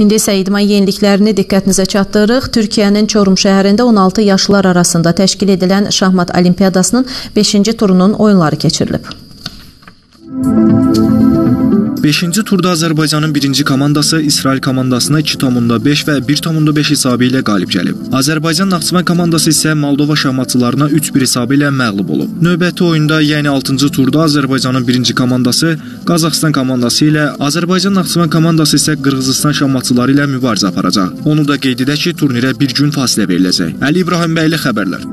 İndi isə idman yeniliklərini diqqətinizə çatdırırıq. Türkiyənin Çorum şəhərində 16 yaşlılar arasında təşkil edilən şahmat olimpiyadasının 5-ci turunun oyunları keçirilib. 5-ci turda Azərbaycanın birinci komandası İsrail komandasına 2.5 və 1.5 hesabı ilə qalib gəlib. Azərbaycan Naxçıvan komandası isə Moldova şahmatçılarına 3-1 hesabı ilə məğlub olub. Növbəti oyunda, yəni 6-cı turda Azərbaycanın birinci komandası Qazaxstan komandası ilə, Azərbaycan Naxçıvan komandası isə Qırğızıstan şahmatçıları ilə mübarizə aparacaq. Onu da qeyd edək ki, turnirə bir gün fasilə veriləcək. Əli İbrahim bəyli xəbərlər.